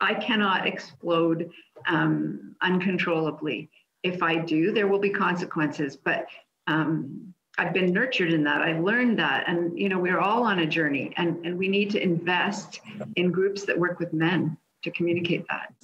I cannot explode um, uncontrollably. If I do, there will be consequences. But um, I've been nurtured in that. I've learned that. And, you know, we're all on a journey and, and we need to invest in groups that work with men to communicate that.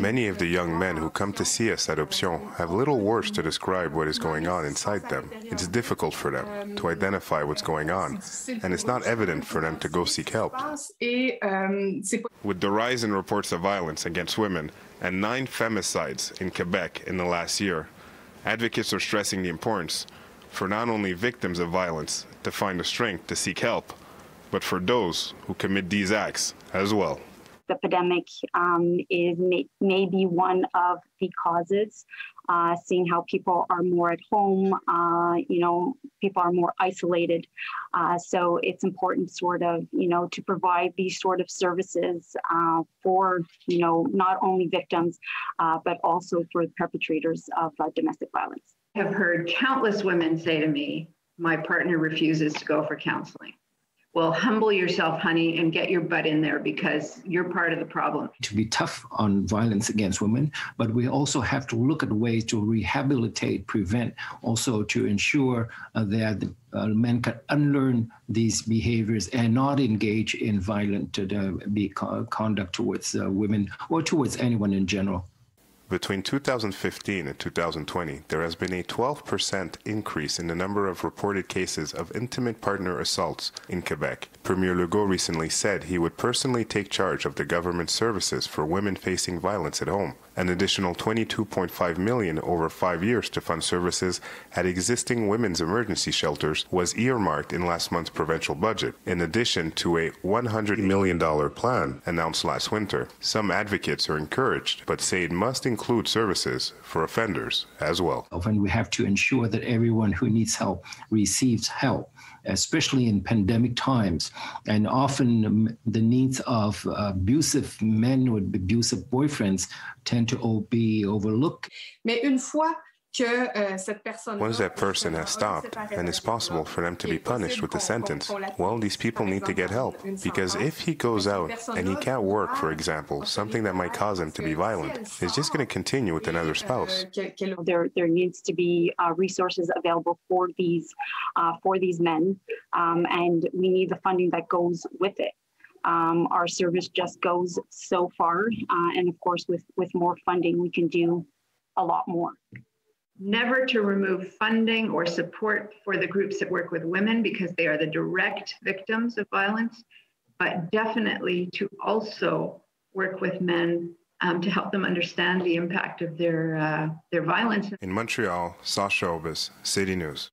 Many of the young men who come to see us at Option have little words to describe what is going on inside them. It's difficult for them to identify what's going on, and it's not evident for them to go seek help. With the rise in reports of violence against women and nine femicides in Quebec in the last year, advocates are stressing the importance for not only victims of violence to find the strength to seek help, but for those who commit these acts as well. The epidemic um, is may, be one of the causes. Uh, seeing how people are more at home, uh, you know, people are more isolated. Uh, so it's important, sort of, you know, to provide these sort of services uh, for, you know, not only victims, uh, but also for perpetrators of uh, domestic violence. I have heard countless women say to me, my partner refuses to go for counseling well, humble yourself, honey, and get your butt in there because you're part of the problem. To be tough on violence against women, but we also have to look at ways to rehabilitate, prevent, also to ensure uh, that uh, men can unlearn these behaviors and not engage in violent uh, conduct towards uh, women or towards anyone in general. Between 2015 and 2020, there has been a 12% increase in the number of reported cases of intimate partner assaults in Quebec. Premier Legault recently said he would personally take charge of the government services for women facing violence at home. An additional 22.5 million over 5 years to fund services at existing women's emergency shelters was earmarked in last month's provincial budget, in addition to a 100 million dollar plan announced last winter. Some advocates are encouraged but say it must include services for offenders as well. And we have to ensure that everyone who needs help receives help especially in pandemic times. And often um, the needs of abusive men or abusive boyfriends tend to be overlooked. Mais une fois Once that person has stopped and it's possible for them to be punished with a sentence, well, these people need to get help. Because if he goes out and he can't work, for example, something that might cause him to be violent, he's just going to continue with another spouse. Euh, there, there needs to be uh, resources available for these, uh, for these men, um, and we need the funding that goes with it. Um, our service just goes so far, uh, and of course, with with more funding, we can do a lot more never to remove funding or support for the groups that work with women because they are the direct victims of violence, but definitely to also work with men um, to help them understand the impact of their uh, their violence. In Montreal, Sacha Obas, City News.